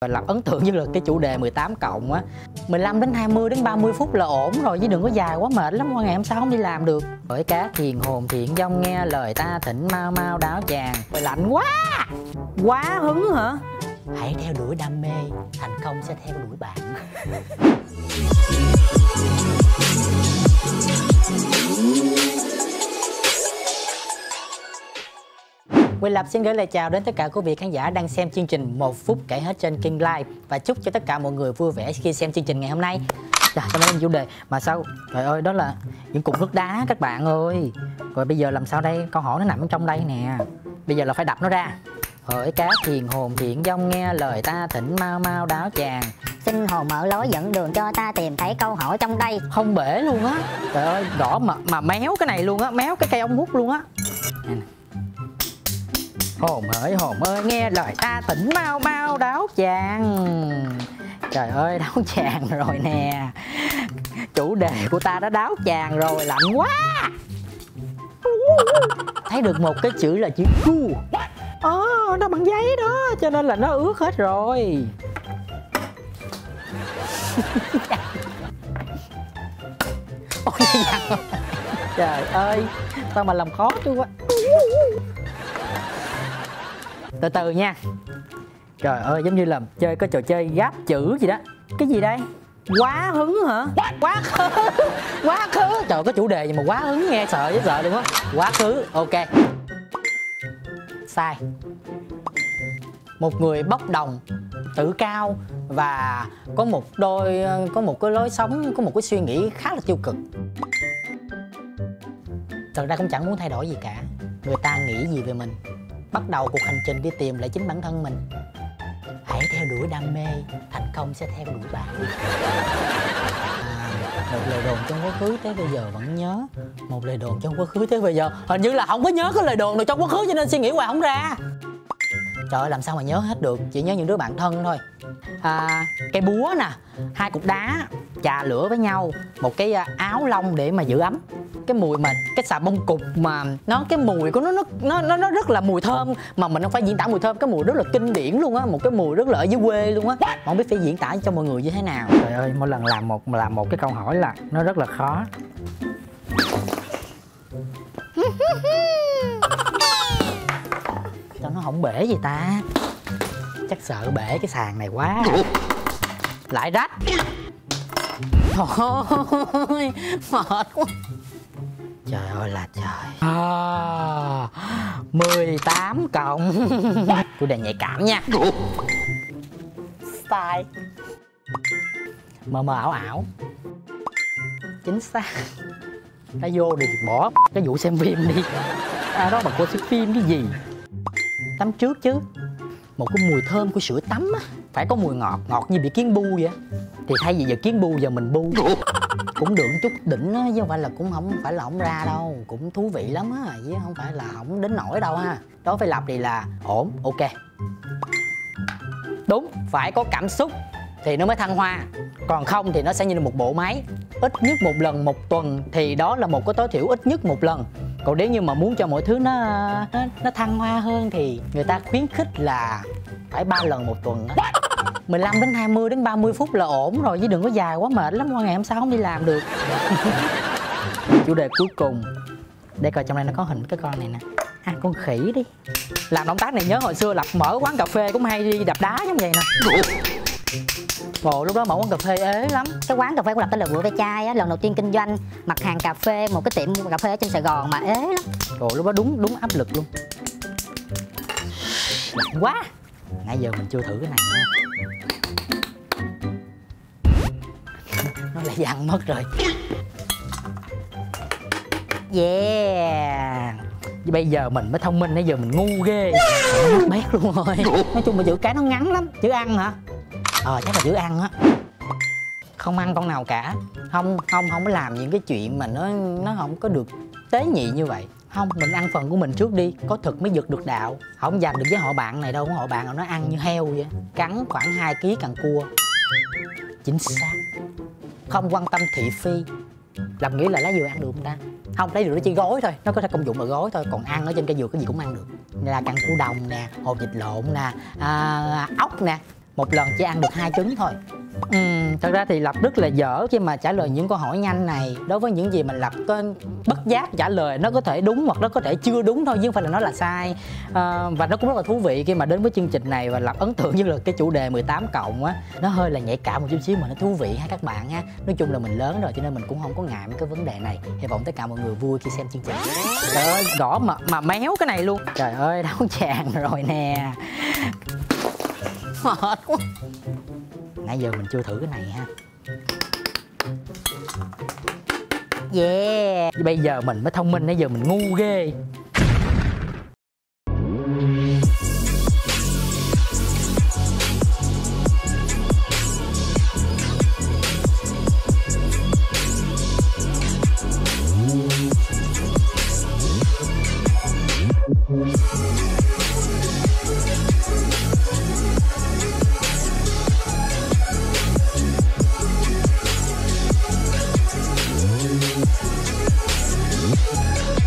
và lập ấn tượng như là cái chủ đề 18 cộng á. 15 đến 20 đến 30 phút là ổn rồi chứ đừng có dài quá mệt lắm. Qua ngày hôm sau không đi làm được? Bởi cá thiền hồn thiện dông nghe lời ta thỉnh mau mau đáo chàng. Trời lạnh quá! Quá hứng hả? hãy theo đuổi đam mê thành công sẽ theo đuổi bạn Quỳnh Lập xin gửi lời chào đến tất cả quý vị khán giả đang xem chương trình một phút kể hết trên King Live và chúc cho tất cả mọi người vui vẻ khi xem chương trình ngày hôm nay. Trời, sao nói chủ đề mà sao trời ơi đó là những cục nước đá các bạn ơi. Rồi bây giờ làm sao đây? Câu hỏi nó nằm ở trong đây nè. Bây giờ là phải đập nó ra. Hỡi cá thiền hồn thiện dông nghe lời ta thỉnh mau mau đáo chàng Xin hồn mở lối dẫn đường cho ta tìm thấy câu hỏi trong đây không bể luôn á trời ơi gõ mà mà méo cái này luôn á méo cái cây ống hút luôn á. Hồn hỡi hồn ơi nghe lời ta tỉnh mau mau đáo chàng. Trời ơi đáo chàng rồi nè. Chủ đề của ta đã đáo chàng rồi lạnh quá. Thấy được một cái chữ là chữ cu. Ờ nó bằng giấy đó cho nên là nó ướt hết rồi. Ôi Trời ơi Sao mà làm khó tôi quá từ từ nha. Trời ơi, giống như là chơi cái trò chơi gáp chữ gì đó. Cái gì đây? Quá hứng hả? Quá khứ. Quá khứ. Trời có chủ đề gì mà quá hứng nghe, sợ với sợ luôn á. Quá khứ. Ok. Sai. Một người bốc đồng tự cao và có một đôi, có một cái lối sống, có một cái suy nghĩ khá là tiêu cực. Thật ra cũng chẳng muốn thay đổi gì cả. Người ta nghĩ gì về mình? Bắt đầu cuộc hành trình đi tìm lại chính bản thân mình. Hãy theo đuổi đam mê thành công sẽ theo đuổi bạn. À, một lời đồn trong quá khứ tới bây giờ vẫn nhớ. Một lời đồn trong quá khứ tới bây giờ hình như là không có nhớ cái lời đồn nào trong quá khứ cho nên suy nghĩ hoài không ra trời ơi làm sao mà nhớ hết được? Chỉ nhớ những đứa bạn thân thôi. À, cây búa nè hai cục đá chà lửa với nhau một cái à, áo lông để mà giữ ấm. Cái mùi mà cái xà bông cục mà nó cái mùi của nó nó nó nó, nó rất là mùi thơm mà mình không phải diễn tả mùi thơm cái mùi rất là kinh điển luôn á một cái mùi rất là ở dưới quê luôn á. Mà không biết phải diễn tả cho mọi người như thế nào. Trời ơi mỗi lần làm một làm một cái câu hỏi là nó rất là khó không bể gì ta. Chắc sợ bể cái sàn này quá. Lại rách. Thôi mệt quá. Trời ơi là trời. À, 18 cộng. Tôi đề nhạy cảm nha. Style mờ mờ ảo ảo. Chính xác. Đã vô thì bỏ. Cái vụ xem phim đi. À đó mà cô xem phim cái gì tắm trước chứ. Một cái mùi thơm của sữa tắm á. Phải có mùi ngọt ngọt như bị kiến bu vậy. Thì thay vì giờ kiến bu giờ mình bu. Cũng được chút đỉnh á chứ không phải là cũng không phải là không ra đâu. Cũng thú vị lắm á chứ không phải là không đến nổi đâu ha. Đối với lập thì là ổn ok. Đúng phải có cảm xúc thì nó mới thăng hoa. Còn không thì nó sẽ như là một bộ máy. Ít nhất một lần một tuần thì đó là một cái tối thiểu ít nhất một lần còn nếu như mà muốn cho mọi thứ nó nó, nó thăng hoa hơn thì người ta khuyến khích là phải ba lần một tuần á. 15 đến 20 đến 30 phút là ổn rồi chứ đừng có dài quá mệt lắm qua ngày hôm sau không đi làm được. Chủ đề cuối cùng để coi trong đây nó có hình cái con này nè. À con khỉ đi. Làm động tác này nhớ hồi xưa lập mở quán cà phê cũng hay đi đập đá giống vậy nè. Ồ, lúc đó mở quán cà phê ế lắm. Cái quán cà phê của Lập tên là Bụi Ve Chai á Lần đầu tiên kinh doanh mặt hàng cà phê Một cái tiệm cà phê ở trên Sài Gòn mà ế lắm. Ồ, lúc đó đúng đúng áp lực luôn. Lạnh quá. Nãy giờ mình chưa thử cái này nha. Nó lại văng mất rồi. Yeah. Bây giờ mình mới thông minh nãy giờ mình ngu ghê. Nó mất bét luôn rồi. Nói chung mà chữ cái nó ngắn lắm. Chữ ăn hả Ờ chắc là giữ ăn á. Không ăn con nào cả. Không không không có làm những cái chuyện mà nó nó không có được tế nhị như vậy. Không mình ăn phần của mình trước đi. Có thực mới giật được đạo. Không dành được với họ bạn này đâu họ bạn nó ăn như heo vậy. Cắn khoảng 2 kg càng cua. Chính xác. Không quan tâm thị phi. Làm nghĩ là lá dừa ăn được không ta? Không lá dừa nó chỉ gói thôi. Nó có thể công dụng là gói thôi. Còn ăn ở trên cây dừa cái gì cũng ăn được. Là càng cua đồng nè hột vịt lộn nè à, ốc nè một lần chỉ ăn được hai trứng thôi. Ừ, thật ra thì lập rất là dở khi mà trả lời những câu hỏi nhanh này. Đối với những gì mình lập có bất giác trả lời nó có thể đúng hoặc nó có thể chưa đúng thôi chứ không phải là nó là sai. À, và nó cũng rất là thú vị khi mà đến với chương trình này và lập ấn tượng như là cái chủ đề 18 cộng á. Nó hơi là nhạy cảm một chút xíu mà nó thú vị ha các bạn ha. Nói chung là mình lớn rồi cho nên mình cũng không có ngại mấy cái vấn đề này. Hy vọng tất cả mọi người vui khi xem chương trình. Trời ơi gõ mà mà méo cái này luôn. Trời ơi đau chàng rồi nè mệt quá. Nãy giờ mình chưa thử cái này ha. Yeah. Bây giờ mình mới thông minh nãy giờ mình ngu ghê